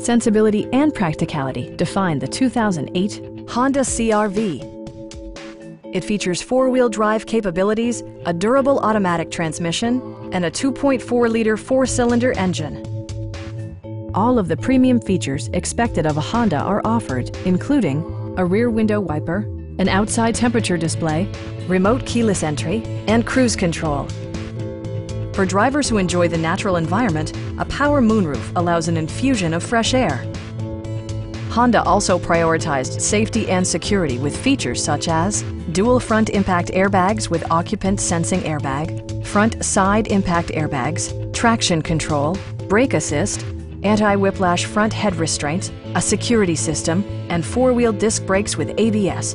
Sensibility and practicality define the 2008 Honda CRV. It features four-wheel drive capabilities, a durable automatic transmission, and a 2.4-liter four-cylinder engine. All of the premium features expected of a Honda are offered, including a rear window wiper, an outside temperature display, remote keyless entry, and cruise control. For drivers who enjoy the natural environment, a power moonroof allows an infusion of fresh air. Honda also prioritized safety and security with features such as dual front impact airbags with occupant sensing airbag, front side impact airbags, traction control, brake assist, anti-whiplash front head restraints, a security system, and four-wheel disc brakes with ABS.